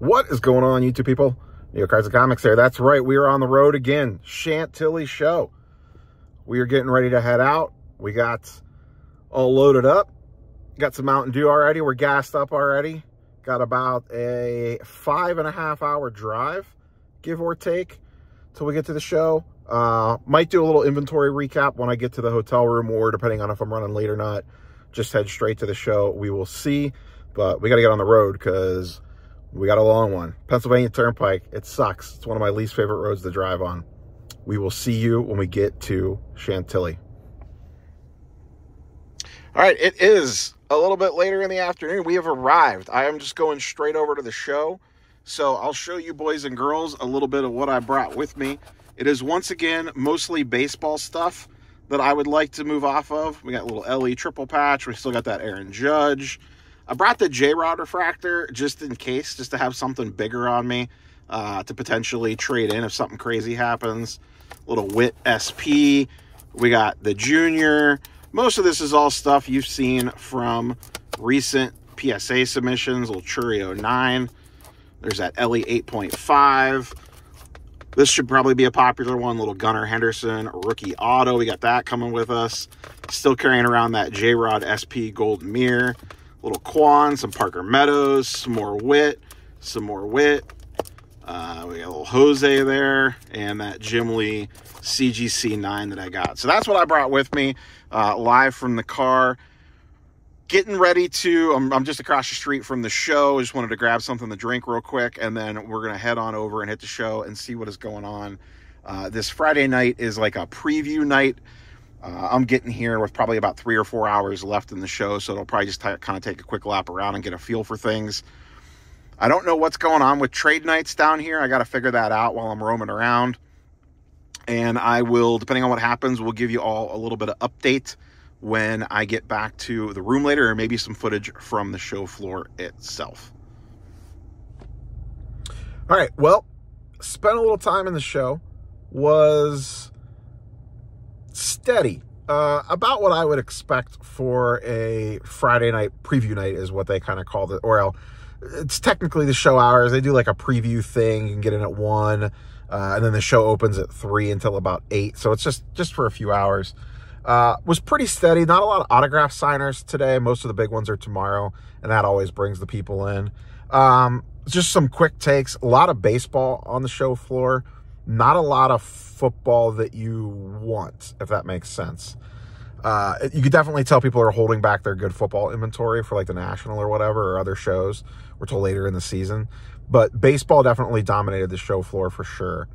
What is going on, YouTube people? Neo Cards and Comics here. That's right, we are on the road again. Chantilly Show. We are getting ready to head out. We got all loaded up. Got some Mountain Dew already. We're gassed up already. Got about a five and a half hour drive, give or take, till we get to the show. Uh, might do a little inventory recap when I get to the hotel room or depending on if I'm running late or not, just head straight to the show. We will see, but we got to get on the road because we got a long one. Pennsylvania Turnpike. It sucks. It's one of my least favorite roads to drive on. We will see you when we get to Chantilly. All right, it is a little bit later in the afternoon. We have arrived. I am just going straight over to the show. So I'll show you boys and girls a little bit of what I brought with me. It is once again mostly baseball stuff that I would like to move off of. We got a little LE triple patch. We still got that Aaron Judge. I brought the J-Rod refractor just in case, just to have something bigger on me uh, to potentially trade in if something crazy happens. Little Witt SP. We got the Junior. Most of this is all stuff you've seen from recent PSA submissions. Little Chourio 9. There's that LE 8.5. This should probably be a popular one. Little Gunnar Henderson rookie auto. We got that coming with us. Still carrying around that J-Rod SP Gold Mirror little Kwan, some Parker Meadows, some more Witt, some more Witt. Uh, we got a little Jose there, and that Jim Lee CGC 9 that I got. So that's what I brought with me uh, live from the car. Getting ready to, I'm, I'm just across the street from the show. I just wanted to grab something to drink real quick, and then we're going to head on over and hit the show and see what is going on. Uh, this Friday night is like a preview night uh, I'm getting here with probably about three or four hours left in the show, so it'll probably just t- kind of take a quick lap around and get a feel for things. I don't know what's going on with trade nights down here. I got to figure that out while I'm roaming around. And I will, depending on what happens, we'll give you all a little bit of update when I get back to the room later, or maybe some footage from the show floor itself. All right. Well, spent a little time in the show. Was steady. Uh, about what I would expect for a Friday night preview night is what they kind of called it. Or it's technically the show hours. They do like a preview thing. You can get in at one, uh, and then the show opens at three until about eight. So it's just just for a few hours. Uh, was pretty steady. Not a lot of autograph signers today. Most of the big ones are tomorrow, and that always brings the people in. Um, just some quick takes. A lot of baseball on the show floor not a lot of football that you want, if that makes sense. Uh, you could definitely tell people are holding back their good football inventory for like the national or whatever or other shows or till later in the season. But baseball definitely dominated the show floor for sure.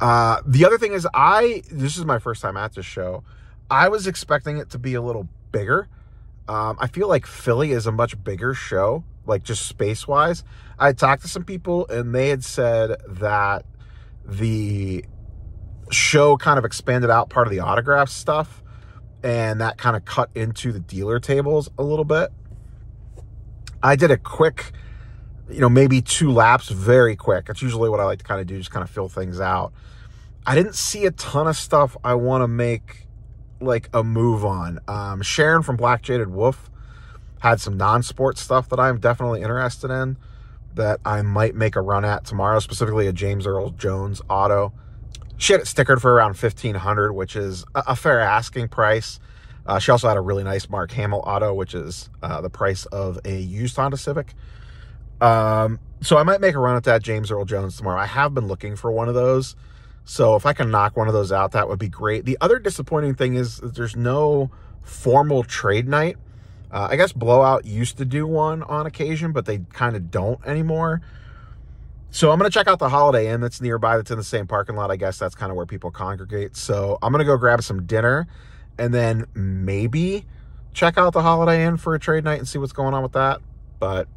Uh, the other thing is, I this is my first time at this show. I was expecting it to be a little bigger. Um, I feel like Philly is a much bigger show, like just space wise. I talked to some people and they had said that the show kind of expanded out part of the autograph stuff and that kind of cut into the dealer tables a little bit. I did a quick, you know, maybe two laps, very quick. That's usually what I like to kind of do, just kind of fill things out. I didn't see a ton of stuff I want to make like a move on. Um, Sharon from Black Jaded Wolf had some non-sport stuff that I'm definitely interested in that I might make a run at tomorrow, specifically a James Earl Jones auto. She had it stickered for around 1500 which is a fair asking price. Uh, she also had a really nice Mark Hamill auto, which is uh, the price of a used Honda Civic. Um, so I might make a run at that James Earl Jones tomorrow. I have been looking for one of those. So if I can knock one of those out, that would be great. The other disappointing thing is there's no formal trade night. Uh, I guess Blowout used to do one on occasion, but they kind of don't anymore. So I'm going to check out the Holiday Inn that's nearby, that's in the same parking lot. I guess that's kind of where people congregate. So I'm going to go grab some dinner and then maybe check out the Holiday Inn for a trade night and see what's going on with that. But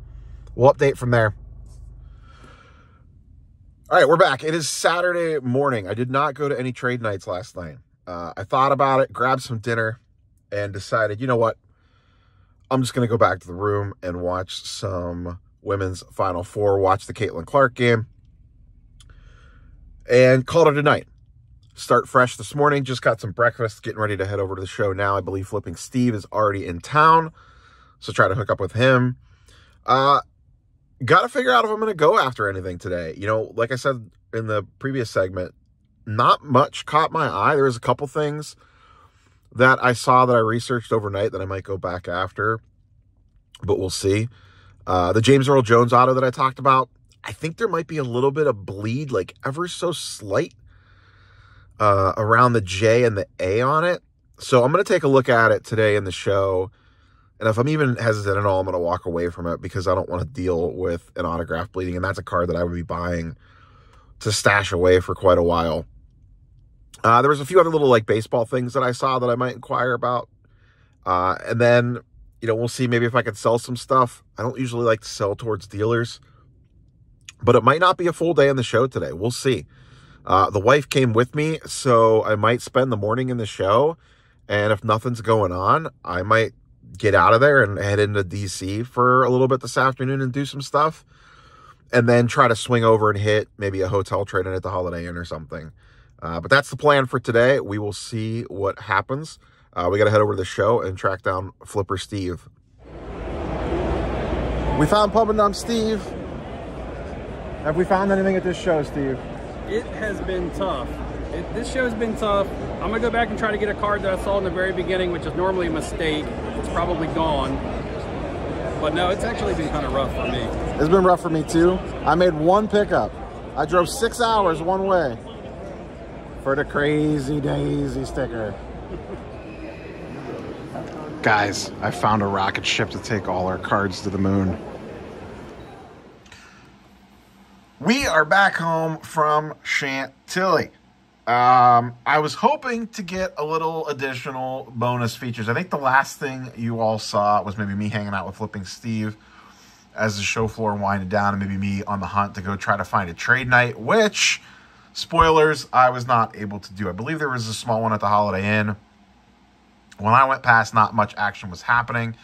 we'll update from there. All right, we're back. It is Saturday morning. I did not go to any trade nights last night. Uh, I thought about it, grabbed some dinner, and decided, you know what? I'm just going to go back to the room and watch some women's Final Four, watch the Caitlin Clark game, and call it a night. Start fresh this morning. Just got some breakfast, getting ready to head over to the show now. I believe Flipping Steve is already in town, so try to hook up with him. Uh, got to figure out if I'm going to go after anything today. You know, like I said in the previous segment, not much caught my eye. There was a couple things that I saw that I researched overnight that I might go back after, but we'll see. Uh, the James Earl Jones auto that I talked about, I think there might be a little bit of bleed, like ever so slight, uh, around the J and the A on it. So I'm going to take a look at it today in the show. And if I'm even hesitant at all, I'm going to walk away from it because I don't want to deal with an autograph bleeding. And that's a card that I would be buying to stash away for quite a while. Uh, there was a few other little like baseball things that I saw that I might inquire about. Uh, and then, you know, we'll see maybe if I can sell some stuff. I don't usually like to sell towards dealers, but it might not be a full day in the show today. We'll see. Uh, the wife came with me, so I might spend the morning in the show. And if nothing's going on, I might get out of there and head into DC for a little bit this afternoon and do some stuff. And then try to swing over and hit maybe a hotel trade in at the Holiday Inn or something. Uh, but that's the plan for today. We will see what happens. Uh, we got to head over to the show and track down Flipper Steve. We found Pub and Dump Steve. Have we found anything at this show, Steve? It has been tough. It, this show's been tough. I'm gonna go back and try to get a card that I saw in the very beginning, which is normally a mistake. It's probably gone. But no, it's actually been kind of rough for me. It's been rough for me too. I made one pickup. I drove six hours one way for the crazy daisy sticker. Guys, I found a rocket ship to take all our cards to the moon. We are back home from Chantilly. Um, I was hoping to get a little additional bonus features. I think the last thing you all saw was maybe me hanging out with Flipping Steve as the show floor winded down, and maybe me on the hunt to go try to find a trade night, which Spoilers, I was not able to do. I believe there was a small one at the Holiday Inn. When I went past, not much action was happening.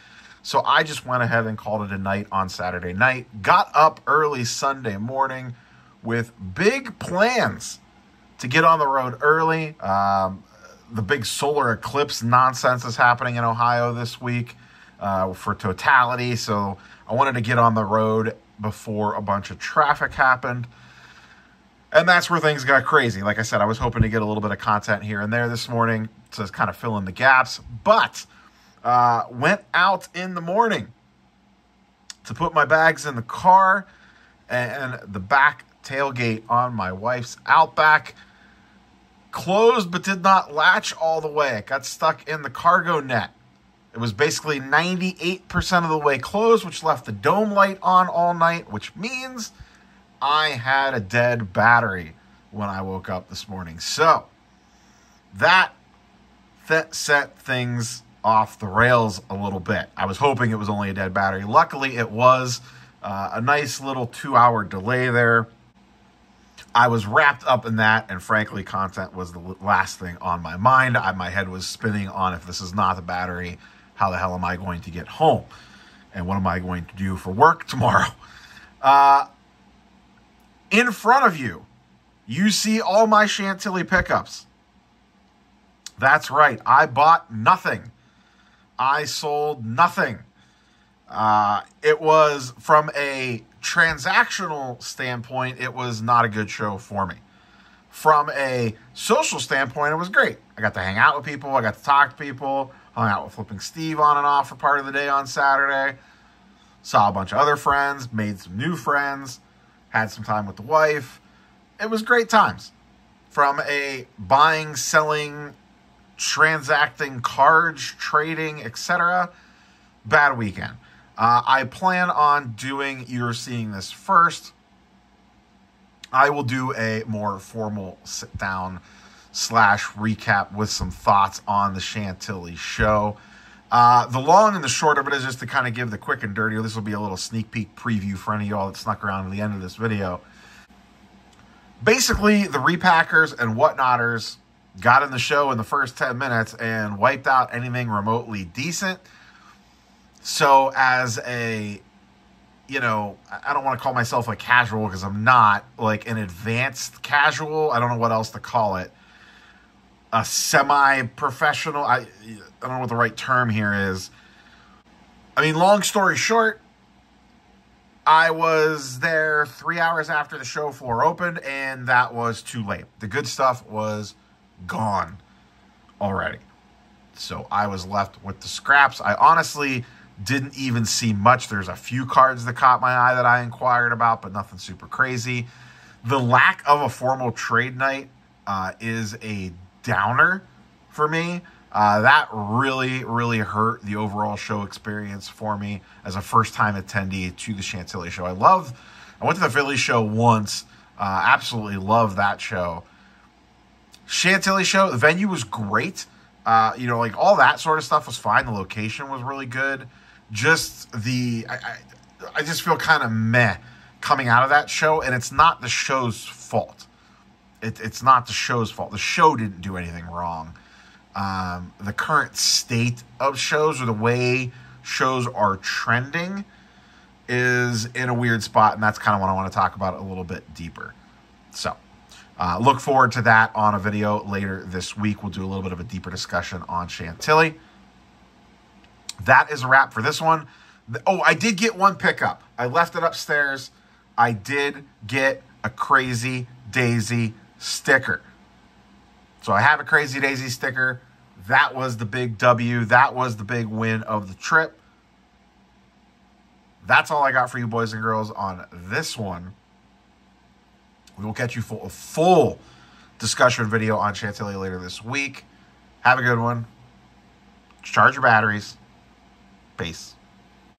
So I just went ahead and called it a night on Saturday night. Got up early Sunday morning with big plans to get on the road early. Um, the big solar eclipse nonsense is happening in Ohio this week uh, for totality. So I wanted to get on the road before a bunch of traffic happened. And that's where things got crazy. Like I said, I was hoping to get a little bit of content here and there this morning to kind of fill in the gaps, but uh, went out in the morning to put my bags in the car and the back tailgate on my wife's Outback closed but did not latch all the way. It got stuck in the cargo net. It was basically 98% of the way closed, which left the dome light on all night, which means I had a dead battery when I woke up this morning. So that th- set things off the rails a little bit. I was hoping it was only a dead battery. Luckily, it was uh, a nice little two hour delay there. I was wrapped up in that, and frankly, content was the last thing on my mind. I, my head was spinning on if this is not the battery, how the hell am I going to get home? And what am I going to do for work tomorrow? Uh, in front of you, you see all my Chantilly pickups. That's right. I bought nothing. I sold nothing. Uh, it was from a transactional standpoint, it was not a good show for me. From a social standpoint, it was great. I got to hang out with people. I got to talk to people. Hung out with Flipping Steve on and off for part of the day on Saturday. Saw a bunch of other friends. Made some new friends had some time with the wife. It was great times. From a buying, selling, transacting cards, trading, etc. Bad weekend. Uh, I plan on doing, you're seeing this first. I will do a more formal sit down slash recap with some thoughts on the Chantilly show. Uh, the long and the short of it is just to kind of give the quick and dirty. This will be a little sneak peek preview for any of y'all that snuck around to the end of this video. Basically, the repackers and whatnotters got in the show in the first 10 minutes and wiped out anything remotely decent. So, as a, you know, I don't want to call myself a casual because I'm not, like an advanced casual. I don't know what else to call it a semi-professional. I I don't know what the right term here is. I mean, long story short, I was there three hours after the show floor opened, and that was too late. The good stuff was gone already. So I was left with the scraps. I honestly didn't even see much. There's a few cards that caught my eye that I inquired about, but nothing super crazy. The lack of a formal trade night uh, is a downer for me. Uh, that really, really hurt the overall show experience for me as a first time attendee to the Chantilly show. I love, I went to the Philly show once, uh, absolutely love that show. Chantilly show, the venue was great. Uh, you know, like all that sort of stuff was fine. The location was really good. Just the, I, I, I just feel kind of meh coming out of that show, and it's not the show's fault. It, it's not the show's fault. The show didn't do anything wrong. Um, the current state of shows or the way shows are trending is in a weird spot, and that's kind of what I want to talk about a little bit deeper. So, uh, look forward to that on a video later this week. We'll do a little bit of a deeper discussion on Chantilly. That is a wrap for this one. Oh, I did get one pickup. I left it upstairs. I did get a Crazy Daisy sticker. So I have a Crazy Daisy sticker. That was the big W. That was the big win of the trip. That's all I got for you, boys and girls, on this one. We will catch you for a full discussion video on Chantilly later this week. Have a good one. Charge your batteries. Peace.